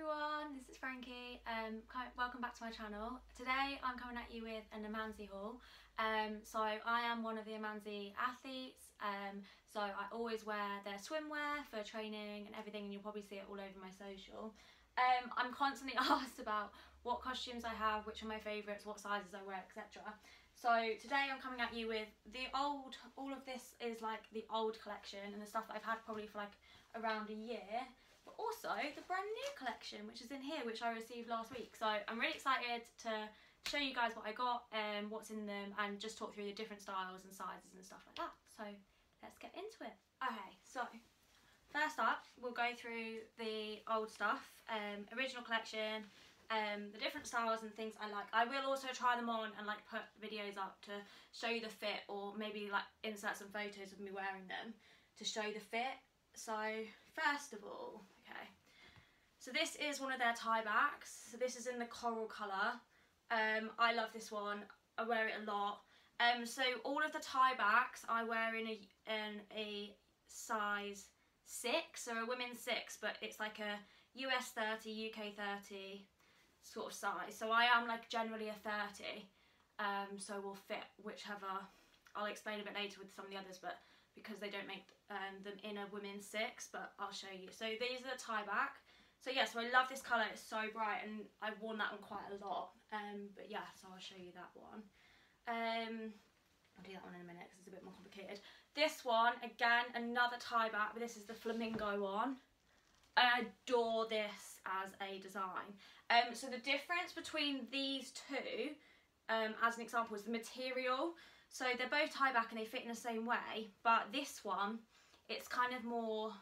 everyone, this is Frankie. Um, welcome back to my channel. Today I'm coming at you with an Amanzi haul. Um, so I am one of the Amanzi athletes, um, so I always wear their swimwear for training and everything and you'll probably see it all over my social. Um, I'm constantly asked about what costumes I have, which are my favourites, what sizes I wear, etc. So today I'm coming at you with the old, all of this is like the old collection and the stuff that I've had probably for like around a year also the brand new collection which is in here which I received last week. So I'm really excited to show you guys what I got and um, what's in them and just talk through the different styles and sizes and stuff like that. So let's get into it. Okay so first up we'll go through the old stuff um, original collection um, the different styles and things I like. I will also try them on and like put videos up to show you the fit or maybe like insert some photos of me wearing them to show the fit. So first of all, so this is one of their tie backs. So this is in the coral colour. Um, I love this one. I wear it a lot. Um, so all of the tie backs I wear in a, in a size 6, or a women's 6, but it's like a US 30, UK 30 sort of size. So I am like generally a 30, um, so will fit whichever, I'll explain a bit later with some of the others, but because they don't make um, them in a women's six, but I'll show you. So these are the tie back. So yeah, so I love this colour, it's so bright and I've worn that one quite a lot. Um, but yeah, so I'll show you that one. Um, I'll do that one in a minute because it's a bit more complicated. This one, again, another tie back, but this is the flamingo one. I adore this as a design. Um, so the difference between these two, um, as an example, is the material. So they're both tie back and they fit in the same way, but this one, it's kind of more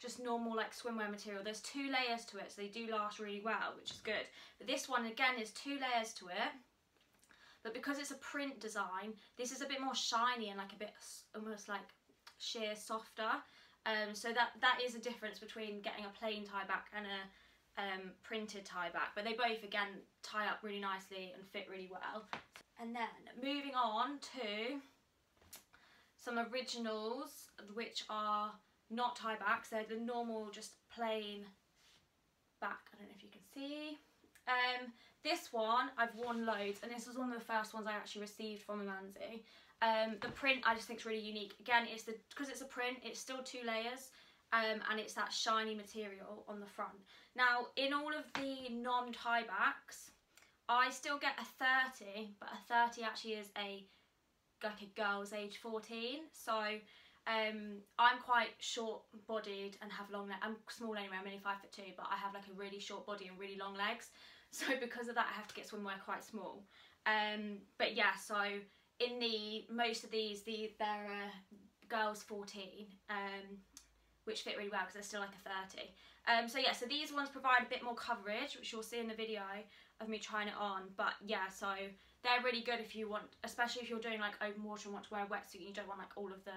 just normal like swimwear material. There's two layers to it, so they do last really well, which is good. But this one, again, is two layers to it. But because it's a print design, this is a bit more shiny and like a bit almost like sheer softer. Um, so that that is a difference between getting a plain tie back and a um, printed tie back. But they both, again, tie up really nicely and fit really well. And then moving on to some originals, which are not tie backs. They're the normal, just plain back. I don't know if you can see. Um, this one I've worn loads and this was one of the first ones I actually received from Amanzi. Um, the print I just think is really unique. Again, it's the because it's a print, it's still two layers um, and it's that shiny material on the front. Now, in all of the non-tie backs, I still get a 30, but a 30 actually is a like a girl's age 14. So um, I'm quite short-bodied and have long legs. I'm small anyway, I'm only 5 foot 2, but I have like a really short body and really long legs. So because of that, I have to get swimwear quite small. Um, but yeah, so in the most of these, the they're girls 14. Um, which fit really well because they're still like a 30. Um, so yeah, so these ones provide a bit more coverage, which you'll see in the video of me trying it on. But yeah, so they're really good if you want, especially if you're doing like open water and want to wear a wetsuit and you don't want like all of the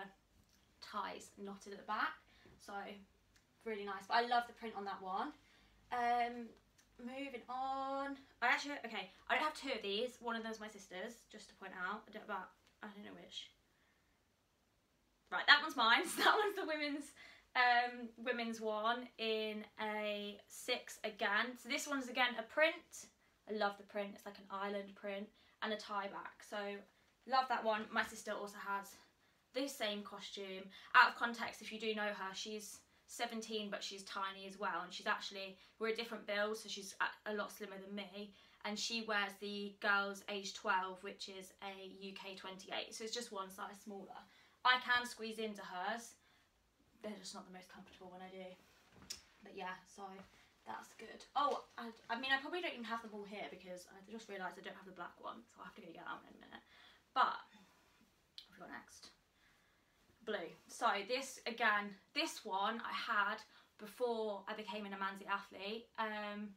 ties knotted at the back. So really nice. But I love the print on that one. Um, moving on. I actually, okay, I don't have two of these. One of them's my sister's, just to point out. I don't, about, I don't know which. Right, that one's mine. So that one's the women's um, women's one in a six again. So this one's again a print. I love the print. It's like an island print and a tie back. So love that one. My sister also has the same costume. Out of context, if you do know her, she's 17 but she's tiny as well and she's actually, we're a different build so she's a lot slimmer than me and she wears the girls age 12 which is a UK 28 so it's just one size smaller. I can squeeze into hers they're just not the most comfortable when I do. But yeah, so that's good. Oh, I, I mean, I probably don't even have them all here because I just realised I don't have the black one, so I'll have to go get that one in a minute. But, what have we got next? Blue. So this, again, this one I had before I became an Amanzi athlete. Um,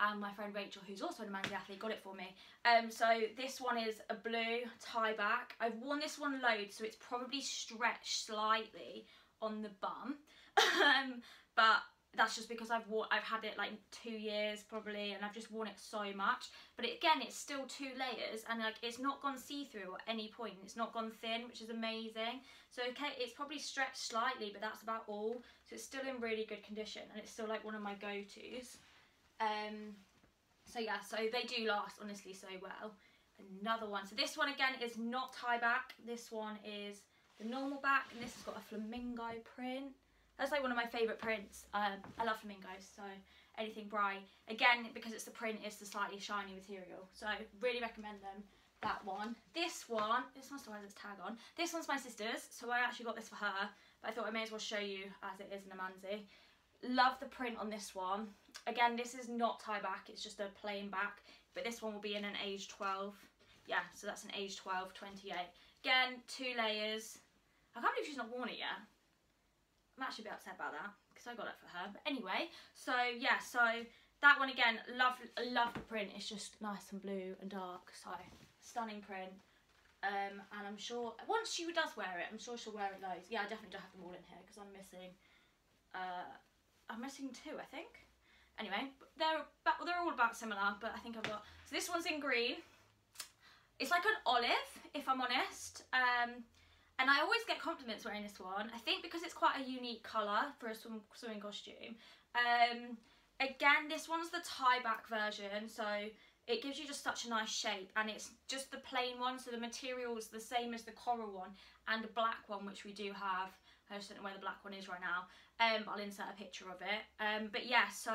and my friend Rachel, who's also an Amanzi athlete, got it for me. Um, so this one is a blue tie back. I've worn this one loads, so it's probably stretched slightly on the bum um, but that's just because I've worn, I've had it like two years probably and I've just worn it so much but it, again it's still two layers and like it's not gone see-through at any point it's not gone thin which is amazing so okay it's probably stretched slightly but that's about all so it's still in really good condition and it's still like one of my go-to's Um, so yeah, so they do last honestly so well. Another one. So this one again is not tie back. This one is the normal back, and this has got a flamingo print. That's like one of my favourite prints. Um, I love flamingos, so anything bright. Again, because it's the print, it's the slightly shiny material. So I really recommend them. That one. This one, this one still has its tag on. This one's my sister's, so I actually got this for her. But I thought I may as well show you as it is in an Amanzi. Love the print on this one. Again, this is not tie back, it's just a plain back. But this one will be in an age 12. Yeah, so that's an age 12, 28. Again, two layers. I can't believe she's not worn it yet. I'm actually a bit upset about that because I got it for her. But anyway, so yeah, so that one again, love love the print. It's just nice and blue and dark. So stunning print. Um, and I'm sure once she does wear it, I'm sure she'll wear it loads. Yeah, I definitely don't have them all in here because I'm missing. Uh, I'm missing two, I think. Anyway, they're about, they're all about similar, but I think I've got. So this one's in green. It's like an olive, if I'm honest. Um, and I always get compliments wearing this one. I think because it's quite a unique colour for a swim, swimming costume. Um, again, this one's the tie back version, so it gives you just such a nice shape and it's just the plain one, so the material is the same as the coral one and the black one, which we do have. I just don't know where the black one is right now. Um, I'll insert a picture of it. Um, but yeah, so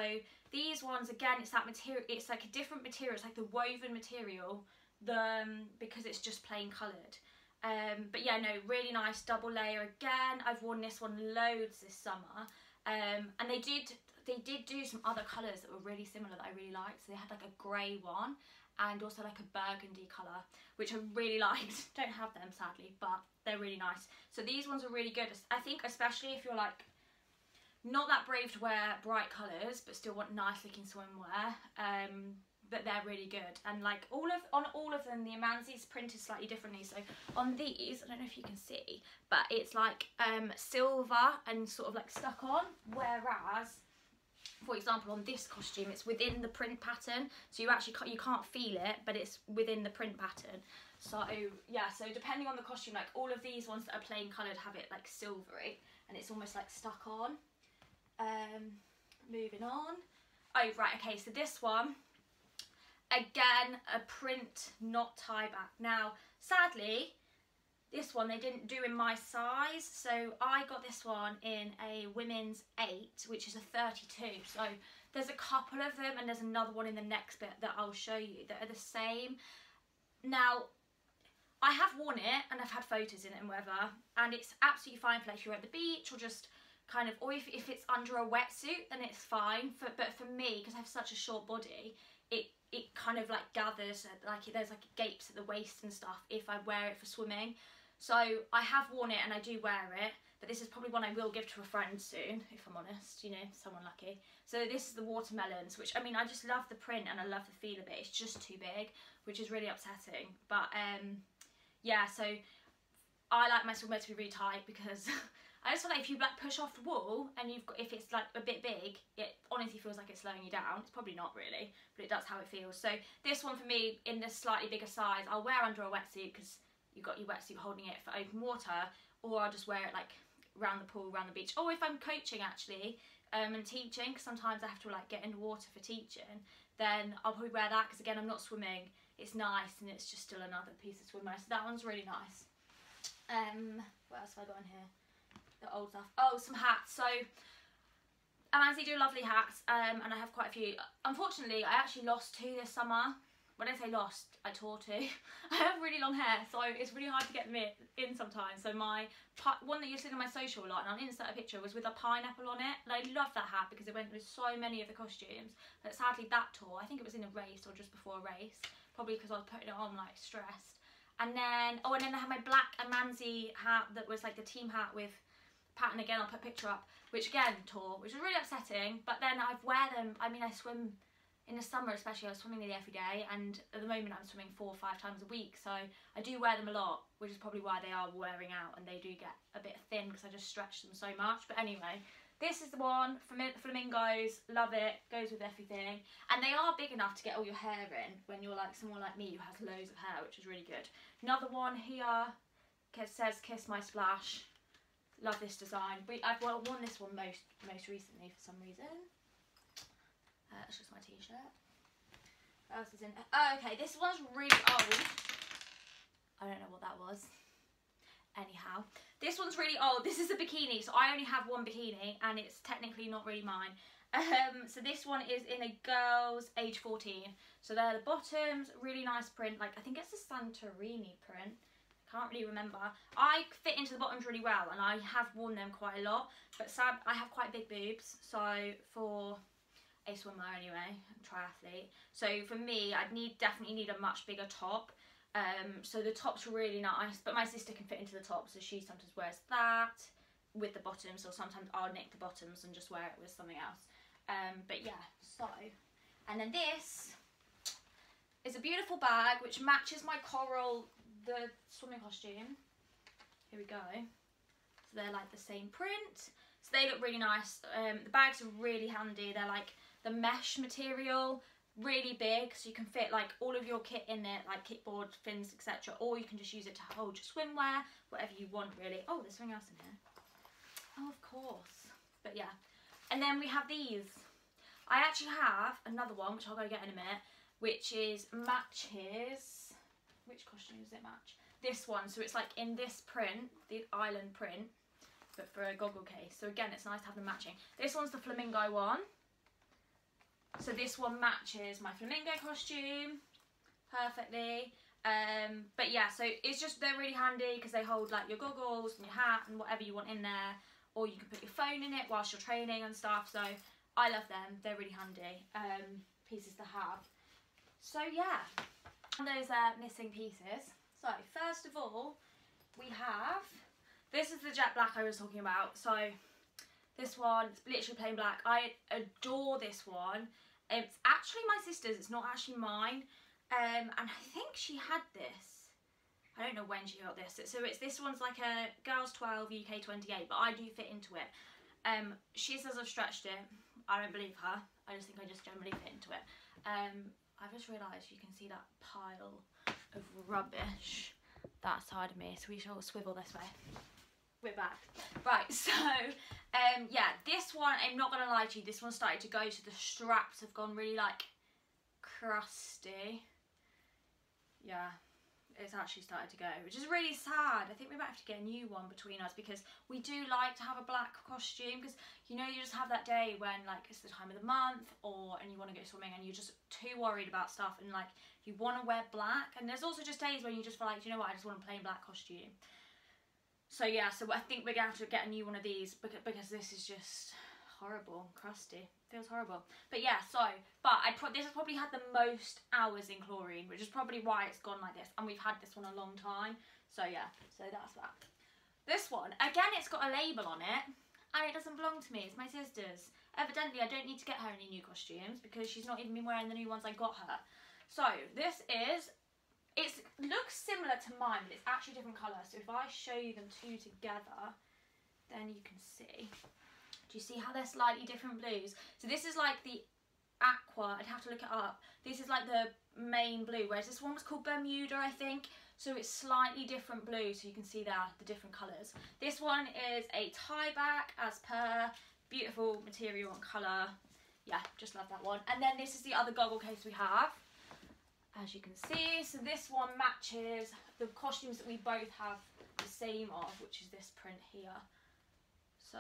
these ones, again, it's that material, it's like a different material, it's like the woven material, the um, because it's just plain coloured. Um, but yeah, no, really nice double layer again. I've worn this one loads this summer. Um, and they did they did do some other colours that were really similar that I really liked. So they had like a grey one and also like a burgundy colour, which I really liked. Don't have them sadly, but they're really nice. So these ones are really good. I think especially if you're like not that brave to wear bright colours, but still want nice looking swimwear. Um, but they're really good. And like all of on all of them the Amanzi's printed slightly differently. So on these I don't know if you can see but it's like um silver and sort of like stuck on. Whereas for example on this costume it's within the print pattern. So you actually can't, you can't feel it but it's within the print pattern. So yeah so depending on the costume like all of these ones that are plain coloured have it like silvery. And it's almost like stuck on. Um moving on. Oh right okay so this one Again, a print, not tie back. Now, sadly, this one they didn't do in my size. So I got this one in a women's 8, which is a 32. So there's a couple of them and there's another one in the next bit that I'll show you that are the same. Now, I have worn it and I've had photos in it and whatever. And it's absolutely fine for like if you're at the beach or just kind of, or if, if it's under a wetsuit, then it's fine. For, but for me, because I have such a short body, it it kind of like gathers like there's like gapes at the waist and stuff if I wear it for swimming. So I have worn it and I do wear it but this is probably one I will give to a friend soon if I'm honest you know someone lucky. So this is the watermelons which I mean I just love the print and I love the feel of it. It's just too big which is really upsetting. But um yeah so I like my swimwear to be really tight because I just feel like if you like push off the wall and you've got if it's like a bit big, it honestly feels like it's slowing you down. It's probably not really, but it does how it feels. So this one for me in this slightly bigger size, I'll wear under a wetsuit because you've got your wetsuit holding it for open water, or I'll just wear it like around the pool, around the beach. Or if I'm coaching actually um, and teaching, because sometimes I have to like get in water for teaching, then I'll probably wear that because again I'm not swimming. It's nice and it's just still another piece of swimwear. So that one's really nice. Um, what else have I got in here? The old stuff. Oh, some hats. So Amanzi do lovely hats um, and I have quite a few. Unfortunately, I actually lost two this summer. When I say lost, I tore two. I have really long hair, so it's really hard to get them in sometimes. So my one that you've seen on my social a lot, and I'll insert a picture, was with a pineapple on it. And I love that hat because it went with so many of the costumes. But sadly, that tore. I think it was in a race or just before a race. Probably because I was putting it on like stressed. And then, oh, and then I had my black Amanzi hat that was like the team hat with pattern again, I'll put a picture up, which again tore, which was really upsetting. But then I've wear them, I mean, I swim in the summer especially, I was swimming nearly every day. And at the moment I'm swimming four or five times a week. So I do wear them a lot, which is probably why they are wearing out and they do get a bit thin because I just stretch them so much. But anyway, this is the one, Flamingos, love it, goes with everything. And they are big enough to get all your hair in when you're like someone like me who has loads of hair, which is really good. Another one here says Kiss My Splash. Love this design. We, I've worn this one most most recently for some reason. Uh, it's just my t-shirt. What else is in? Oh, okay, this one's really old. I don't know what that was. Anyhow, this one's really old. This is a bikini, so I only have one bikini, and it's technically not really mine. Um, so this one is in a girl's age 14. So they're the bottoms, really nice print. Like, I think it's a Santorini print. Can't really remember. I fit into the bottoms really well, and I have worn them quite a lot. But sad, I have quite big boobs, so for a swimmer anyway, triathlete. So for me, I'd need definitely need a much bigger top. Um, so the top's really nice, but my sister can fit into the top, so she sometimes wears that with the bottoms, or sometimes I'll nick the bottoms and just wear it with something else. Um, but yeah, so, and then this is a beautiful bag which matches my coral, the swimming costume. Here we go. So they're like the same print. So they look really nice. Um, the bags are really handy. They're like the mesh material really big so you can fit like all of your kit in it like kickboard fins etc or you can just use it to hold your swimwear whatever you want really oh there's something else in here oh of course but yeah and then we have these I actually have another one which I'll go get in a minute which is matches which costume does it match this one so it's like in this print the island print but for a goggle case so again it's nice to have them matching this one's the flamingo one so this one matches my flamingo costume perfectly. Um, but yeah, so it's just, they're really handy because they hold like your goggles and your hat and whatever you want in there. Or you can put your phone in it whilst you're training and stuff. So I love them. They're really handy um, pieces to have. So yeah, those are missing pieces. So first of all, we have, this is the jet black I was talking about. So this one, it's literally plain black. I adore this one. It's actually my sister's, it's not actually mine. Um, and I think she had this. I don't know when she got this. So it's this one's like a girls 12, UK 28, but I do fit into it. Um, she says I've stretched it. I don't believe her. I just think I just generally fit into it. Um, I've just realised you can see that pile of rubbish that side of me. So we shall swivel this way we're back. Right, so um yeah, this one I'm not gonna lie to you, this one started to go so the straps have gone really like crusty. Yeah, it's actually started to go, which is really sad. I think we might have to get a new one between us because we do like to have a black costume because you know you just have that day when like it's the time of the month or and you want to go swimming and you're just too worried about stuff and like you want to wear black. And there's also just days when you just feel like you know what? I just want a plain black costume. So yeah, so I think we're going to have to get a new one of these because, because this is just horrible, crusty. Feels horrible. But yeah, so, but I pro this has probably had the most hours in chlorine, which is probably why it's gone like this. And we've had this one a long time. So yeah, so that's that. This one, again, it's got a label on it. And it doesn't belong to me, it's my sister's. Evidently, I don't need to get her any new costumes because she's not even been wearing the new ones I got her. So, this is it looks similar to mine, but it's actually different colour. So if I show you them two together, then you can see. Do you see how they're slightly different blues? So this is like the aqua, I'd have to look it up. This is like the main blue, whereas this one was called Bermuda, I think. So it's slightly different blue, so you can see there the different colours. This one is a tie back as per, beautiful material and colour. Yeah, just love that one. And then this is the other goggle case we have as you can see. So this one matches the costumes that we both have the same of, which is this print here. So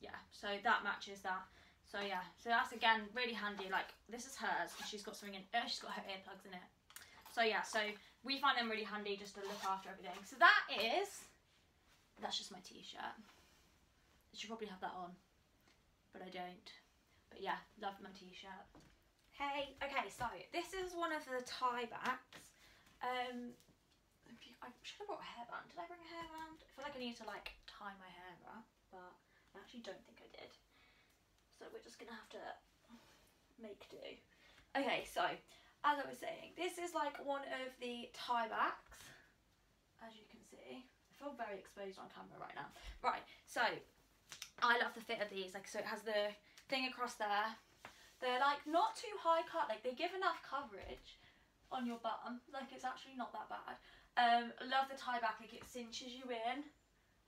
yeah, so that matches that. So yeah, so that's again really handy. Like this is hers, and she's got something in. Uh, she's got her earplugs in it. So yeah, so we find them really handy just to look after everything. So that is, that's just my t-shirt. I should probably have that on, but I don't. But yeah, love my t-shirt. Hey, okay, so this is one of the tie backs. Um, I should have brought a hairband. Did I bring a hairband? I feel like I need to like tie my hair up, but I actually don't think I did. So we're just gonna have to make do. Okay, so as I was saying, this is like one of the tie backs, as you can see. I feel very exposed on camera right now. Right, so I love the fit of these. Like, so it has the thing across there, they're like not too high cut, like they give enough coverage on your bum, like it's actually not that bad. Um, love the tie back, like it cinches you in,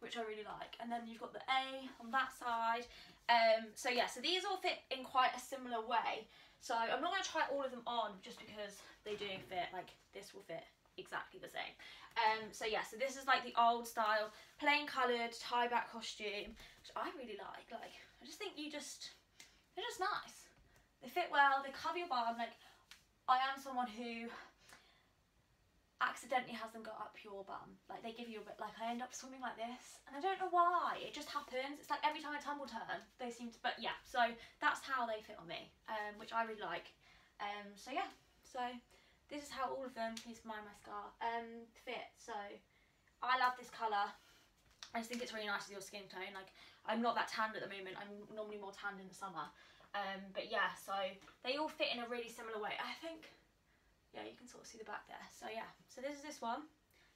which I really like. And then you've got the A on that side. Um, so yeah, so these all fit in quite a similar way. So I'm not going to try all of them on just because they do fit, like this will fit exactly the same. Um, so yeah, so this is like the old style, plain coloured tie back costume, which I really like. Like, I just think you just, they're just nice. They fit well, they cover your bum. Like, I am someone who accidentally has them go up your bum. Like they give you a bit, like I end up swimming like this and I don't know why, it just happens. It's like every time I tumble turn, they seem to, but yeah, so that's how they fit on me, um, which I really like. Um, so yeah, so this is how all of them, here's my mascara, um, fit. So I love this colour. I just think it's really nice with your skin tone. Like I'm not that tanned at the moment, I'm normally more tanned in the summer. Um, but yeah, so they all fit in a really similar way. I think yeah, you can sort of see the back there. So yeah, so this is this one.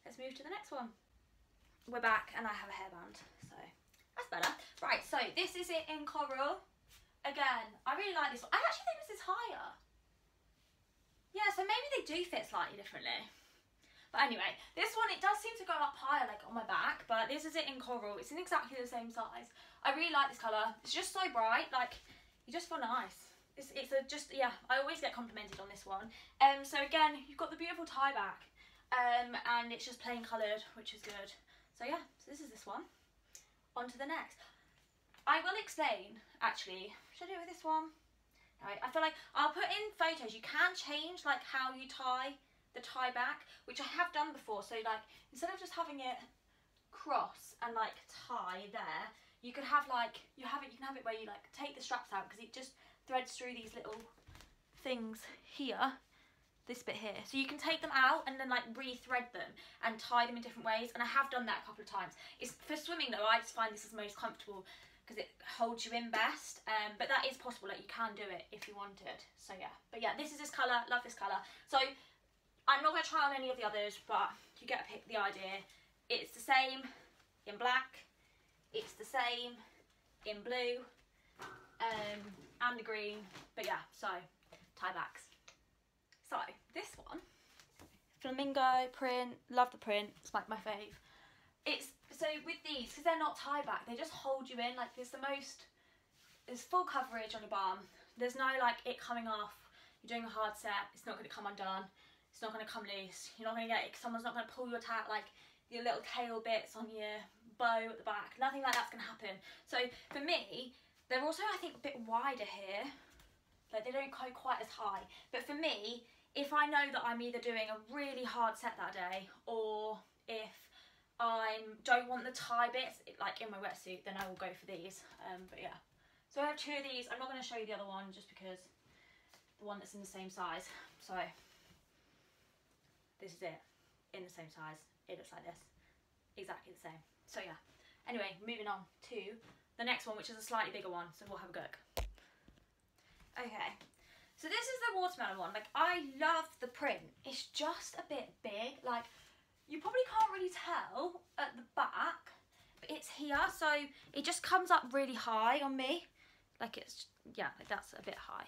Let's move to the next one. We're back and I have a hairband, so that's better. Right, so this is it in coral. Again, I really like this one. I actually think this is higher. Yeah, so maybe they do fit slightly differently. But anyway, this one, it does seem to go up higher, like on my back, but this is it in coral. It's in exactly the same size. I really like this colour. It's just so bright, like, you just feel nice. It's, it's a just, yeah, I always get complimented on this one. Um, so again, you've got the beautiful tie back. Um, and it's just plain coloured, which is good. So yeah, so this is this one. On to the next. I will explain, actually, should I do it with this one? I feel like I'll put in photos. You can change like how you tie the tie back, which I have done before. So like, instead of just having it cross and like tie there, you could have like, you have it, you can have it where you like take the straps out because it just threads through these little things here this bit here. So you can take them out and then like re-thread them and tie them in different ways and I have done that a couple of times. It's for swimming though I just find this is most comfortable because it holds you in best um, but that is possible like you can do it if you wanted. So yeah. But yeah this is this colour. Love this colour. So I'm not going to try on any of the others but you get a pick the idea. It's the same in black. It's the same in blue. Um, and the green. But yeah, so tie backs. So this one, flamingo print, love the print, it's like my fave. It's, so with these, because they're not tie back, they just hold you in, like there's the most, there's full coverage on your bum. There's no like it coming off, you're doing a hard set, it's not going to come undone, it's not going to come loose, you're not going to get it, someone's not going to pull your tat like your little tail bits on your bow at the back, nothing like that's going to happen. So for me, they're also, I think, a bit wider here. Like they don't go quite as high. But for me, if I know that I'm either doing a really hard set that day or if I don't want the tie bits, like in my wetsuit, then I will go for these. Um, but yeah. So I have two of these. I'm not going to show you the other one just because the one that's in the same size. So this is it in the same size. It looks like this. Exactly the same. So yeah. Anyway, moving on to the next one, which is a slightly bigger one, so we'll have a look. Okay, so this is the watermelon one. Like, I love the print. It's just a bit big. Like, you probably can't really tell at the back, but it's here, so it just comes up really high on me. Like, it's, yeah, like that's a bit high.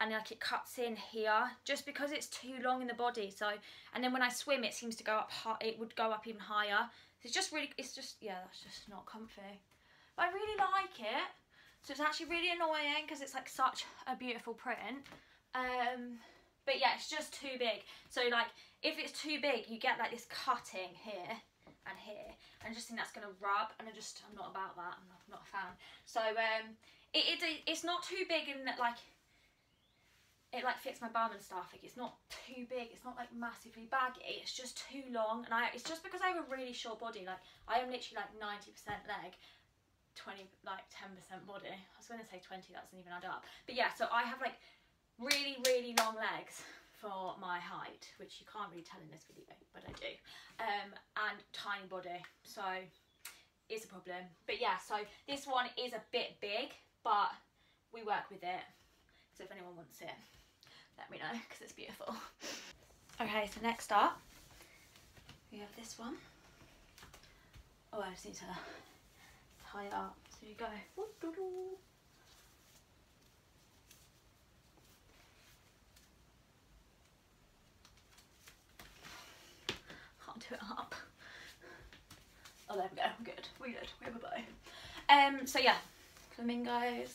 And like it cuts in here just because it's too long in the body. So, and then when I swim, it seems to go up it would go up even higher. It's just really, it's just, yeah, that's just not comfy. But I really like it. So it's actually really annoying because it's like such a beautiful print. Um, but yeah, it's just too big. So like, if it's too big, you get like this cutting here and here. And I just think that's going to rub. And I just, I'm not about that. I'm not, not a fan. So um, it, it, it's not too big in that like, it like fits my bum and stuff like it's not too big it's not like massively baggy it's just too long and I it's just because I have a really short body like I am literally like 90% leg 20 like 10% body. I was going to say 20 that doesn't even add up. But yeah so I have like really really long legs for my height which you can't really tell in this video but I do um, and tiny body so it's a problem. But yeah so this one is a bit big but we work with it so if anyone wants it let me know because it's beautiful okay so next up we have this one oh I just need to tie it up. So you go. Can't do it up. Oh, there we go. Good. We're good. We have a bow. Um. So yeah, flamingos.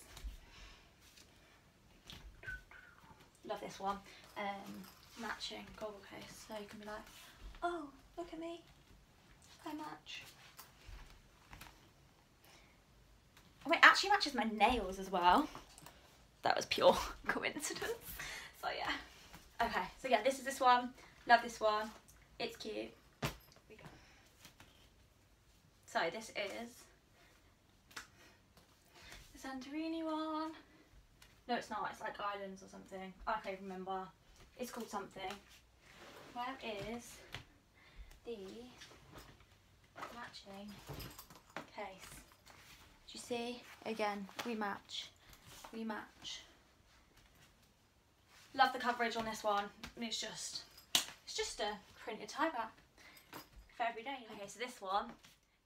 Love this one. Um, matching goggle case. So you can be like, oh, look at me. I match. Oh, it actually matches my nails as well. That was pure coincidence. So yeah. Okay, so yeah, this is this one. Love this one. It's cute. So this is the Santorini one. No, it's not. It's like islands or something. I can't remember. It's called something. Where is the matching case? Do you see? Again, we match. We match. Love the coverage on this one. It's just, it's just a printed tie back for every day. Okay, so this one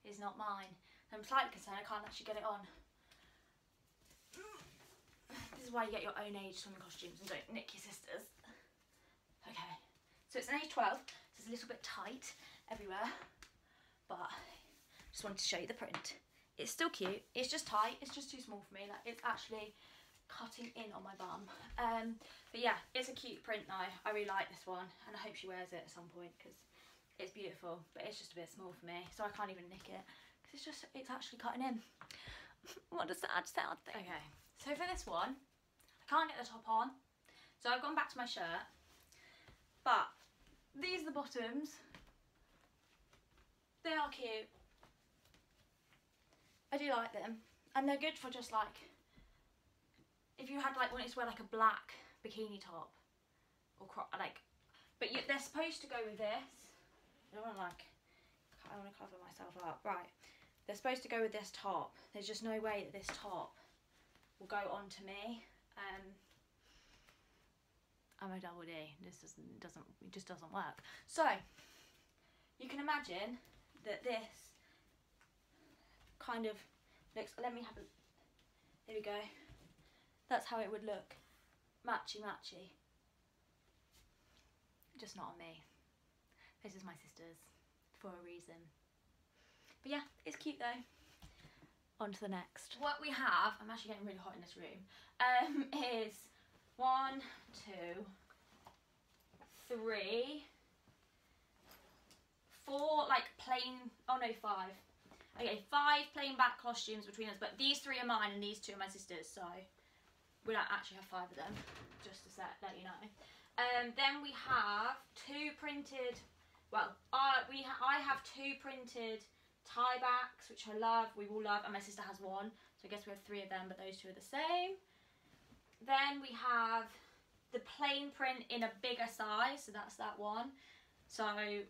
is not mine. I'm slightly concerned I can't actually get it on. Is why you get your own age swimming costumes and don't nick your sisters. Okay, so it's an age 12, so it's a little bit tight everywhere, but just wanted to show you the print. It's still cute, it's just tight, it's just too small for me, like it's actually cutting in on my bum. Um, but yeah, it's a cute print though, I really like this one, and I hope she wears it at some point, because it's beautiful, but it's just a bit small for me, so I can't even nick it, because it's just, it's actually cutting in. what does that add sad thing? Okay, so for this one, can't get the top on. So I've gone back to my shirt. But these are the bottoms. They are cute. I do like them. And they're good for just like, if you had like, wanted to wear like a black bikini top. Or crop, like, but you, they're supposed to go with this. I don't want to like, I want to cover myself up. Right. They're supposed to go with this top. There's just no way that this top will go onto me. Um, I'm a double D. This doesn't doesn't it just doesn't work. So you can imagine that this kind of looks. Let me have a. There we go. That's how it would look. Matchy matchy. Just not on me. This is my sister's for a reason. But yeah, it's cute though on to the next. What we have, I'm actually getting really hot in this room, um, is one, two, three, four, like plain, oh no, five. Okay, five plain back costumes between us, but these three are mine and these two are my sister's, so we don't actually have five of them, just to set, let you know. Um, then we have two printed, well, uh, we ha I have two printed tie backs, which I love, we all love, and my sister has one. So I guess we have three of them, but those two are the same. Then we have the plain print in a bigger size, so that's that one. So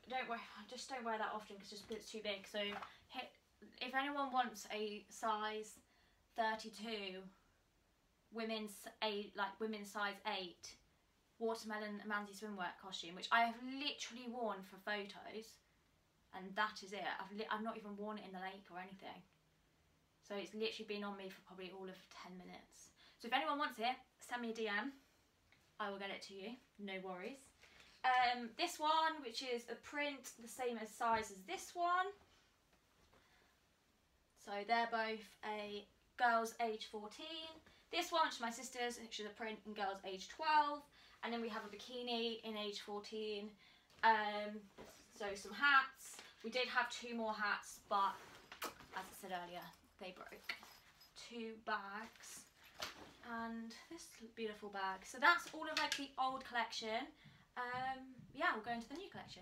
don't wear, just don't wear that often because just it's too big. So hit, if anyone wants a size 32 women's eight like women's size 8 watermelon Manzi swimwear costume which I have literally worn for photos and that is it. I've, I've not even worn it in the lake or anything. So it's literally been on me for probably all of 10 minutes. So if anyone wants it, send me a DM. I will get it to you, no worries. Um, this one, which is a print the same as size as this one. So they're both a girls age 14. This one, which is my sister's, is a print in girls age 12. And then we have a bikini in age 14. Um, so some hats. We did have two more hats, but as I said earlier, they broke. Two bags and this beautiful bag. So that's all of like the old collection. Um, yeah, we'll go into the new collection.